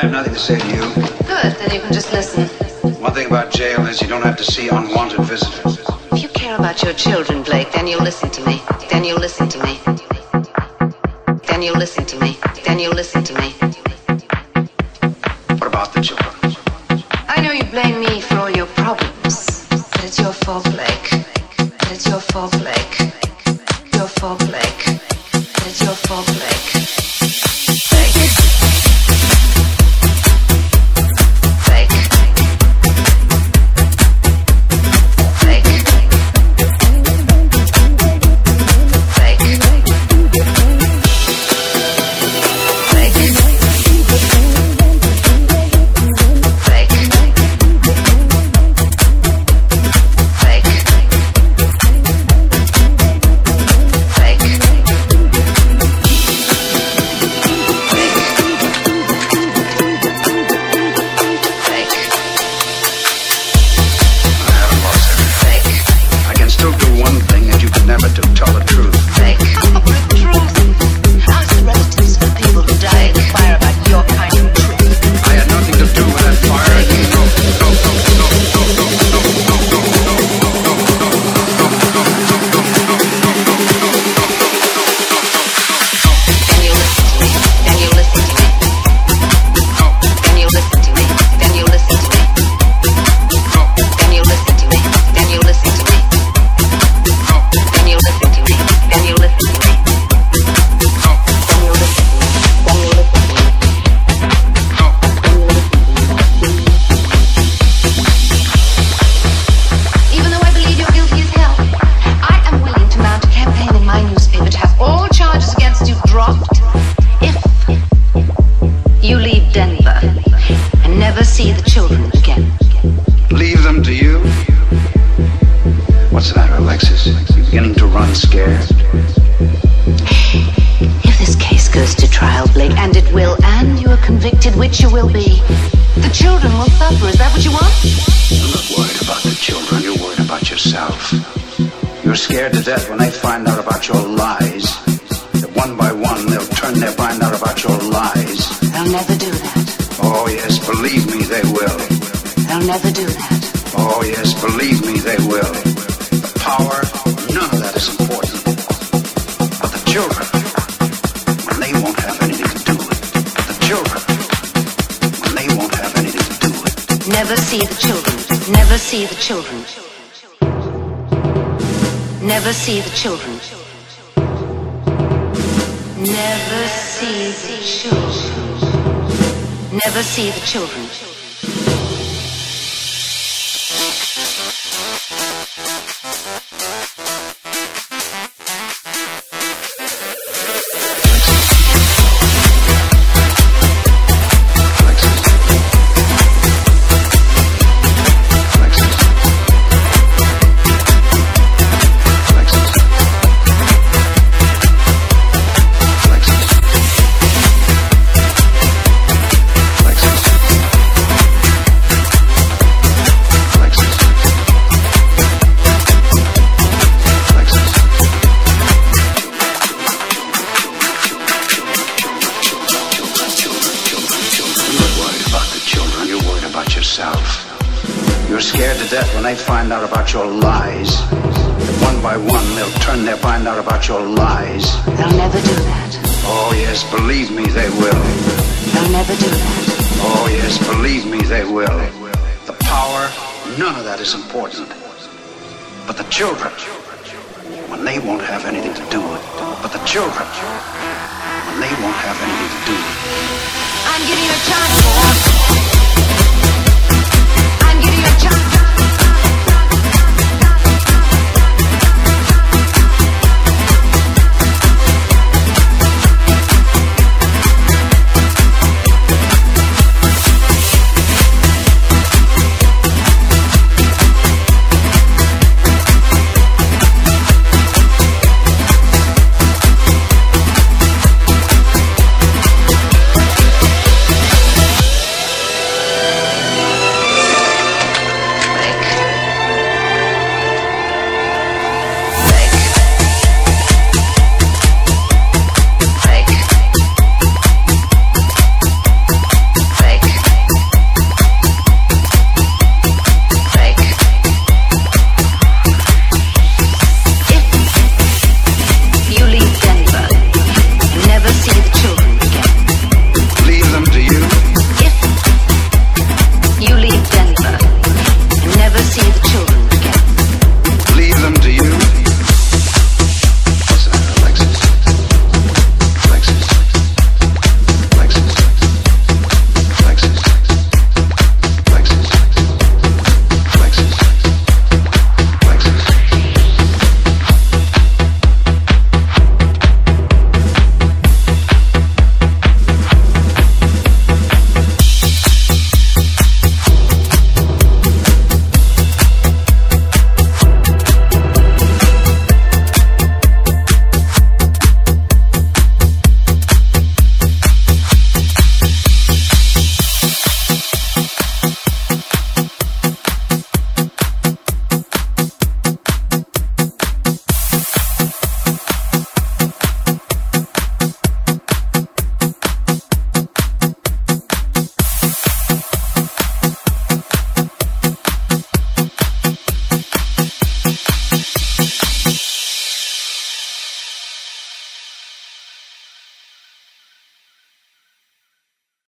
have nothing to say to you. Good, then you can just listen. One thing about jail is you don't have to see unwanted visitors. If you care about your children, Blake, then you'll listen to me. Then you'll listen to me. Then you'll listen to me. Then you'll listen to me. What about the children? I know you blame me for all your problems, but it's your fault, Blake. But it's your fault, Blake. Your fault, Blake. But it's your fault. Blake. to. Dropped if you leave Denver and never see the children again. Leave them to you? What's the matter, Alexis? You beginning to run scared? If this case goes to trial, Blake, and it will, and you are convicted, which you will be, the children will suffer. Is that what you want? You're not worried about the children. You're worried about yourself. You're scared to death when they find out about your lies. One by one they'll turn their blind out about your lies. They'll never do that. Oh, yes, believe me, they will. They'll never do that. Oh, yes, believe me, they will. The power, none of that is important. But the children, when they won't have anything to do with it. The children, when they won't have anything to do with it. Never see the children. Never see the children. Never see the children. Never see the children. Never see the children. Death when they find out about your lies. One by one, they'll turn their blind out about your lies. They'll never do that. Oh, yes, believe me, they will. They'll never do that. Oh, yes, believe me, they will. The power, none of that is important. But the children, when they won't have anything to do with it. But the children, when they won't have anything to do with it. I'm giving you a chance, boy.